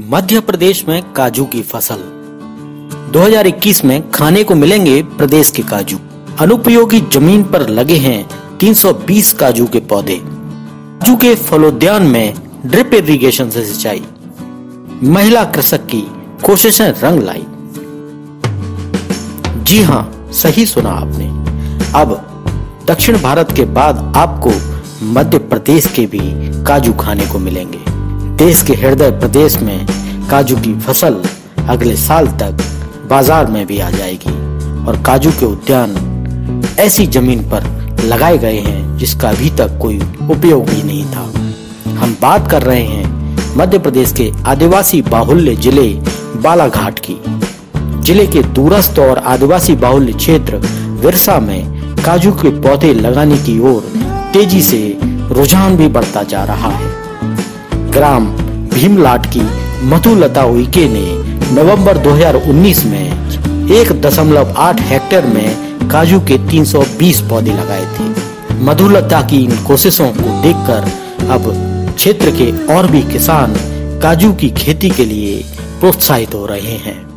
मध्य प्रदेश में काजू की फ़सल। 2021 में खाने को मिलेंगे प्रदेश के काजू। अनुपयोगी ज़मीन पर लगे हैं 320 काजू के पौधे। काजू के फलोद्यान में ड्रिप इरिगेशन से सिंचाई। महिला कृषक की कोशिशें रंग लाई। जी हाँ सही सुना आपने। अब दक्षिण भारत के बाद आपको मध्य प्रदेश के भी काजू खाने को मिलेंगे। देश के हृदय प्रदेश में काजू की फ़सल अगले साल तक बाज़ार में भी आ जाएगी। और काजू के उद्यान ऐसी ज़मीन पर लगाए गए हैं जिसका अभी तक कोई उपयोग भी नहीं था। हम बात कर रहे हैं मध्य प्रदेश के आदिवासी बाहुल्य ज़िले बालाघाट की। ज़िले के दूरस्थ और आदिवासी बाहुल्य क्षेत्र विरसा में काजू के पौधे लगाने की ओर तेज़ी से रुझान भी बढ़ता जा रहा है। ग्राम भीमलाट की मधुलता उइके ने नवंबर 2019 में एक दशमलव आठ हेक्टेयर में काजू के 320 पौधे लगाए थे। मधुलता की इन कोशिशों को देखकर अब क्षेत्र के और भी किसान काजू की खेती के लिए प्रोत्साहित हो रहे हैं।